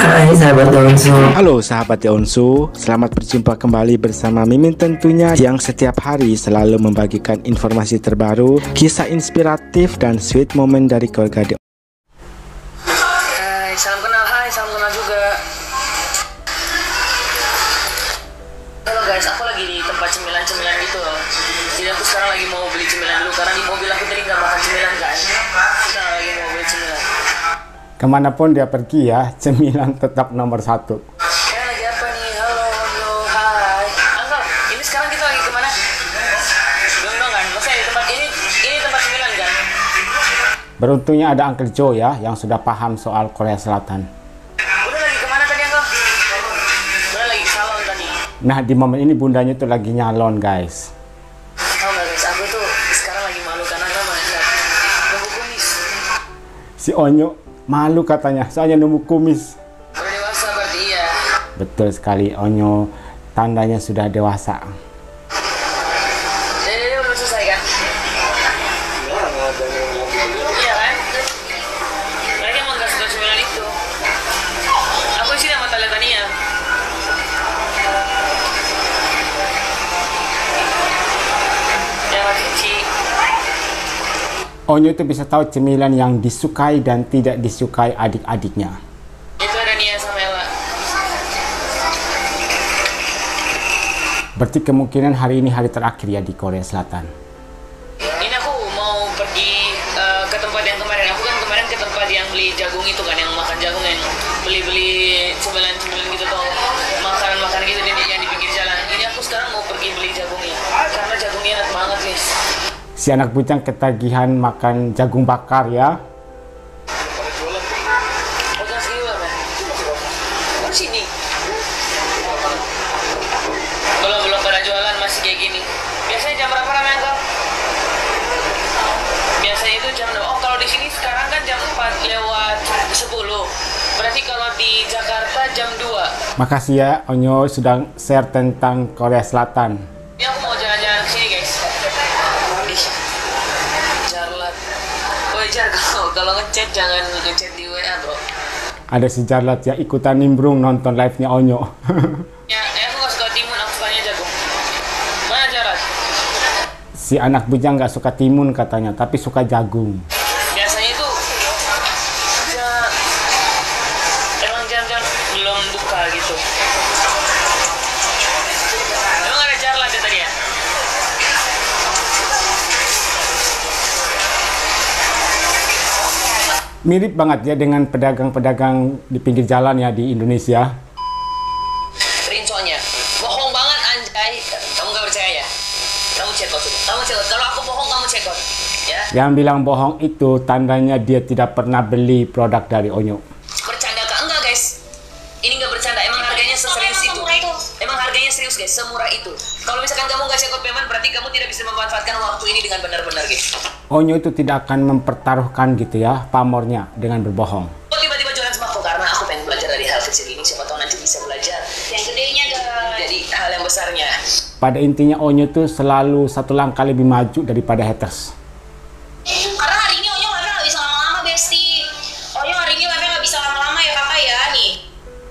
Hai sahabat Onsu Halo sahabat Onsu, selamat berjumpa kembali bersama Mimin tentunya yang setiap hari selalu membagikan informasi terbaru, kisah inspiratif dan sweet moment dari keluarga The Hai, salam kenal, hai, salam kenal juga. Halo guys, aku lagi di tempat cemilan-cemilan gitu loh. Jadi aku sekarang lagi mau beli cemilan dulu karena di mobil aku tadi nggak makan cemilan kan. Kita lagi mau beli cemilan. Ke mana pun dia pergi ya, cemilan tetap nomor satu. Ya lagi apa nih? Halo, halo, hai. Angkat, ini sekarang kita lagi ke mana? Belum dong kan? Maksudnya di tempat ini, ini tempat cemilan kan? Beruntungnya ada Uncle Joe ya, yang sudah paham soal Korea Selatan. Nah, di momen ini bundanya tuh lagi nyalon, guys. Tahu nggak guys, aku tuh sekarang lagi malu karena apa? Lihat, nunggu kumis. Si Onyo malu katanya, soalnya nemu kumis. Dewasa berarti. Betul sekali, Onyo tandanya sudah dewasa. Onyo itu bisa tahu cemilan yang disukai dan tidak disukai adik-adiknya. Itu ada Nia sama Ella. Berarti kemungkinan hari ini hari terakhir ya di Korea Selatan. Ini aku mau pergi eh, ke tempat yang kemarin. Aku kan kemarin ke tempat yang beli jagung itu kan, yang makan jagung yang beli-beli cemilan-cemilan gitu tuh, makanan-makanan gitu yang di pinggir jalan. Ini aku sekarang mau pergi beli jagungnya, karena jagungnya enak banget guys. Si anak bujang ketagihan makan jagung bakar ya. Jangan segini berapa? Sini. Belum belum pada jualan masih kayak gini. Biasanya jam berapa ramai kau? Biasanya itu jam kalau di sini sekarang jam 4 lewat 10 Berarti kalau di Jakarta jam 2 Makasih ya Onyo sudah share tentang Korea Selatan. Ini aku mau jalan-jalan ke sini guys Ih, Jarlat Woi Jar kalau kalau ngechat jangan ngechat di WA bro Ada si Jarlat ya ikutan nimbrung nonton live-nya Onyo. Ya, eh, aku gak suka timun, aku sukanya jagung Mana Jarlat? si anak bujang nggak suka timun katanya, tapi suka jagung. Mirip banget ya dengan pedagang-pedagang di pinggir jalan ya di Indonesia. rinconya bohong banget anjay. Kamu gak percaya ya? Kamu cek out kamu cek out kalau aku bohong kamu cek out ya? Yang bilang bohong itu tandanya dia tidak pernah beli produk dari Onyo. Bisa memanfaatkan waktu ini dengan benar-benar guys Onyo itu tidak akan mempertaruhkan gitu ya pamornya dengan berbohong. Kok tiba-tiba jualan sembako karena aku pengen belajar dari hal kecil ini siapa tahu nanti bisa belajar yang gedenya guys jadi hal yang besarnya Pada intinya Onyo tuh selalu satu langkah lebih maju daripada haters. Karena hari ini Onyo live nggak bisa lama-lama Besti. Onyo hari ini live nggak bisa lama-lama ya kakak ya nih.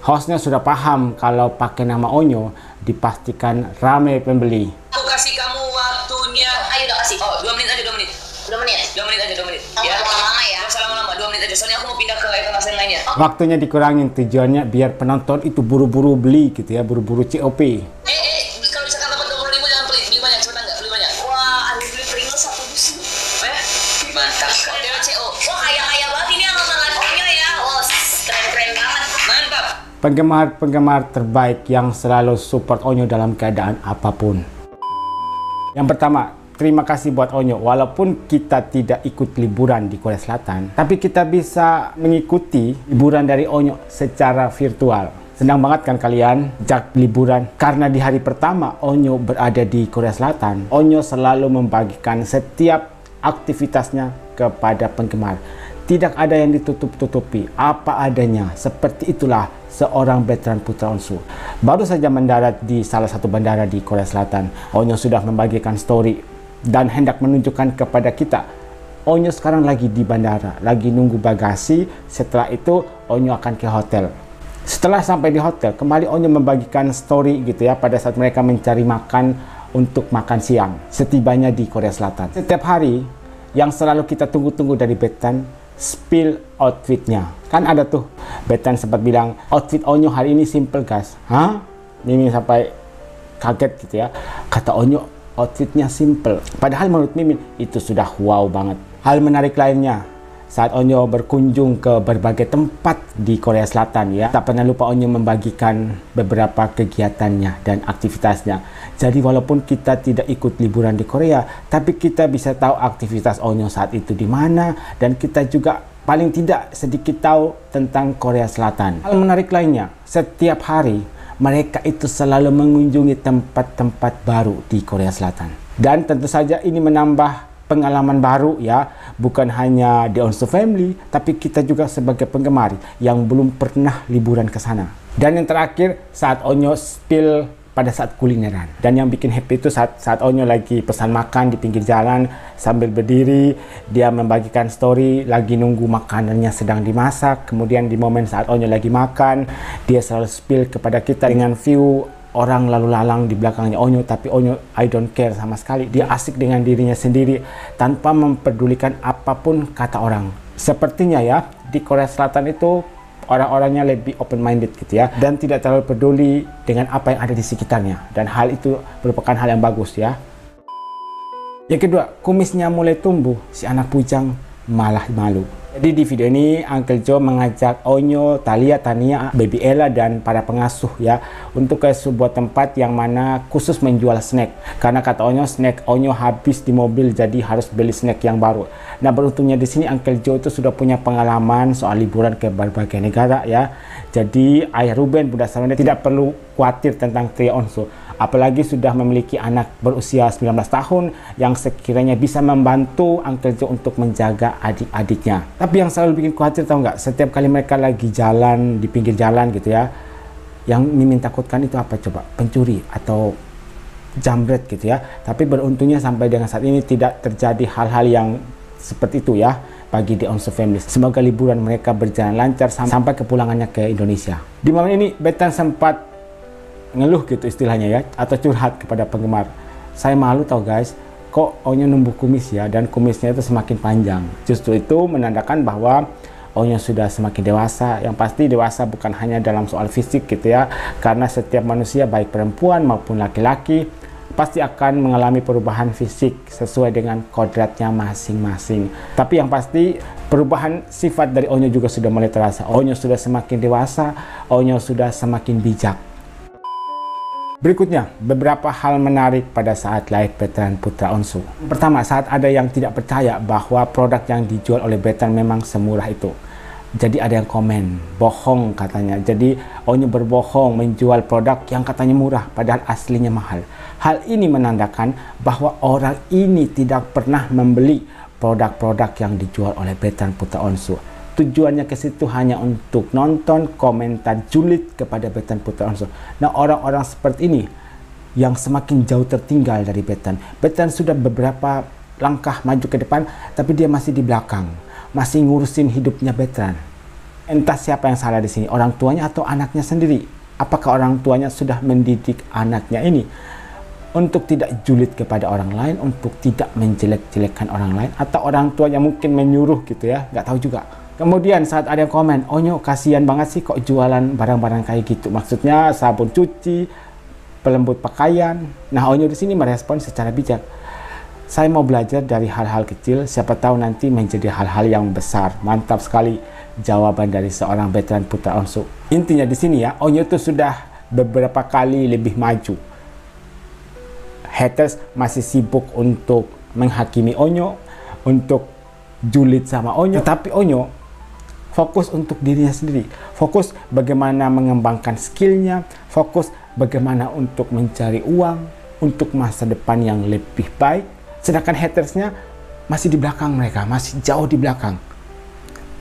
Hostnya sudah paham kalau pakai nama Onyo dipastikan ramai pembeli. aku kasih kamu waktunya Ayo udah kasih. oh dua menit aja dua menit Udah menit. dua menit aja dua menit Kamu lama-lama ya. Gak usah lama-lama dua menit aja soalnya aku mau pindah ke event yang lainnya Waktunya dikurangin tujuannya biar penonton itu buru-buru beli gitu ya, buru-buru COP. eh eh kalau misalkan dapat dua puluh ribu jangan beli beli banyak cepetan nggak beli banyak Wah, ada beli Pringles satu dus. eh mantap kalau dia CO Wah kaya-kaya banget ini yang nonton live Onyo ya. Wah keren-keren banget. mantap Penggemar-penggemar terbaik yang selalu support Onyo dalam keadaan apa pun. Yang pertama, terima kasih buat Onyo. Walaupun kita tidak ikut liburan di Korea Selatan, tapi kita bisa mengikuti liburan dari Onyo secara virtual. Senang banget kan kalian jak liburan karena di hari pertama Onyo berada di Korea Selatan, Onyo selalu membagikan setiap aktivitasnya kepada penggemar. Tidak ada yang ditutup-tutupi, apa adanya. Seperti itulah seorang veteran Putra Onsu. Baru saja mendarat di salah satu bandara di Korea Selatan, Onyo sudah membagikan story dan hendak menunjukkan kepada kita Onyo sekarang lagi di bandara, lagi nunggu bagasi. Setelah itu Onyo akan ke hotel. Setelah sampai di hotel, kembali Onyo membagikan story gitu ya pada saat mereka mencari makan untuk makan siang setibanya di Korea Selatan. Setiap hari yang selalu kita tunggu-tunggu dari Betan spill outfitnya. Kan ada tuh Betan sempat bilang outfit Onyo hari ini simple guys. Hah? Mimin sampai kaget gitu ya. Kata Onyo outfitnya simple. Padahal menurut Mimin itu sudah wow banget. Hal menarik lainnya saat Onyo berkunjung ke berbagai tempat di Korea Selatan ya tak pernah lupa Onyo membagikan beberapa kegiatannya dan aktivitasnya jadi walaupun kita tidak ikut liburan di Korea tapi kita bisa tahu aktivitas Onyo saat itu di mana dan kita juga paling tidak sedikit tahu tentang Korea Selatan hal menarik lainnya setiap hari mereka itu selalu mengunjungi tempat-tempat baru di Korea Selatan. Dan tentu saja ini menambah pengalaman baru ya. Bukan hanya The Onsu Family tapi kita juga sebagai penggemar yang belum pernah liburan ke sana. Dan yang terakhir saat Onyo spill pada saat kulineran. Dan yang bikin happy itu saat saat Onyo lagi pesan makan di pinggir jalan sambil berdiri dia membagikan story lagi nunggu makanannya sedang dimasak. Kemudian di momen saat Onyo lagi makan dia selalu spill kepada kita dengan view orang lalu lalang di belakangnya Onyo. Tapi Onyo I don't care sama sekali. Dia asik dengan dirinya sendiri tanpa memperdulikan apa pun kata orang. Sepertinya ya di Korea Selatan itu orang-orangnya lebih open minded gitu ya dan tidak terlalu peduli dengan apa yang ada di sekitarnya. Dan hal itu merupakan hal yang bagus ya. Yang kedua kumisnya mulai tumbuh. Si anak bujang malah malu jadi di video ini Uncle Joe mengajak Onyo, Talia, Tania, Baby Ella dan para pengasuh ya untuk ke sebuah tempat yang mana khusus menjual snack. Karena kata Onyo snack Onyo habis di mobil jadi harus beli snack yang baru. Nah beruntungnya di sini Uncle Joe itu sudah punya pengalaman soal liburan ke berbagai negara ya. Jadi ayah Ruben Bunda Sarwenda tidak perlu khawatir tentang Tria Onso apalagi sudah memiliki anak berusia 19 tahun yang sekiranya bisa membantu Uncle untuk menjaga adik-adiknya. Tapi yang selalu bikin khawatir tahu nggak, setiap kali mereka lagi jalan di pinggir jalan gitu ya, yang Mimin takutkan itu apa coba? Pencuri atau jambret gitu ya. Tapi beruntungnya sampai dengan saat ini tidak terjadi hal-hal yang seperti itu ya bagi The Onso Family. Semoga liburan mereka berjalan lancar sampai kepulangannya ke Indonesia. Di momen ini, Betan sempat ngeluh gitu istilahnya ya atau curhat kepada penggemar. Saya malu tau guys kok Onyo numbuh kumis ya dan kumisnya itu semakin panjang. Justru itu menandakan bahwa Onyo sudah semakin dewasa. Yang pasti dewasa bukan hanya dalam soal fisik gitu ya karena setiap manusia baik perempuan maupun laki-laki pasti akan mengalami perubahan fisik sesuai dengan kodratnya masing-masing. Tapi yang pasti perubahan sifat dari Onyo juga sudah mulai terasa. Onyo sudah semakin dewasa Onyo sudah semakin bijak Berikutnya, beberapa hal menarik pada saat live veteran Putra Onsu. Pertama, saat ada yang tidak percaya bahwa produk yang dijual oleh veteran memang semurah itu. Jadi ada yang komen, bohong katanya. Jadi Onyu berbohong menjual produk yang katanya murah padahal aslinya mahal. Hal ini menandakan bahwa orang ini tidak pernah membeli produk-produk yang dijual oleh veteran Putra Onsu tujuannya ke situ hanya untuk nonton komentar julid kepada Betan Putra Onsu. Nah orang-orang seperti ini yang semakin jauh tertinggal dari Betan. Betan sudah beberapa langkah maju ke depan tapi dia masih di belakang. Masih ngurusin hidupnya Betan. Entah siapa yang salah di sini, orang tuanya atau anaknya sendiri. Apakah orang tuanya sudah mendidik anaknya ini untuk tidak julid kepada orang lain, untuk tidak menjelek-jelekkan orang lain, atau orang tuanya mungkin menyuruh gitu ya, nggak tahu juga. Kemudian saat ada yang komen, oh nyok kasihan banget sih kok jualan barang-barang kayak gitu. Maksudnya sabun cuci, pelembut pakaian. Nah Onyo di sini merespon secara bijak. Saya mau belajar dari hal-hal kecil, siapa tahu nanti menjadi hal-hal yang besar. Mantap sekali jawaban dari seorang veteran Putra Onsu. Intinya di sini ya, Onyo itu sudah beberapa kali lebih maju. Haters masih sibuk untuk menghakimi Onyo, untuk julid sama Onyo. Tapi Onyo fokus untuk dirinya sendiri, fokus bagaimana mengembangkan skillnya, fokus bagaimana untuk mencari uang untuk masa depan yang lebih baik. Sedangkan hatersnya masih di belakang mereka, masih jauh di belakang,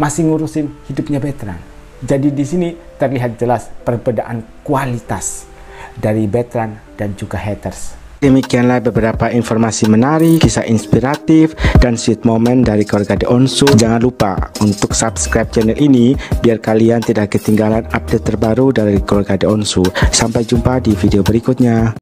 masih ngurusin hidupnya veteran. Jadi di sini terlihat jelas perbedaan kualitas dari veteran dan juga haters. Demikianlah beberapa informasi menarik, kisah inspiratif, dan sweet moment dari keluarga The Onsu. Jangan lupa untuk subscribe channel ini biar kalian tidak ketinggalan update terbaru dari keluarga The Onsu. Sampai jumpa di video berikutnya.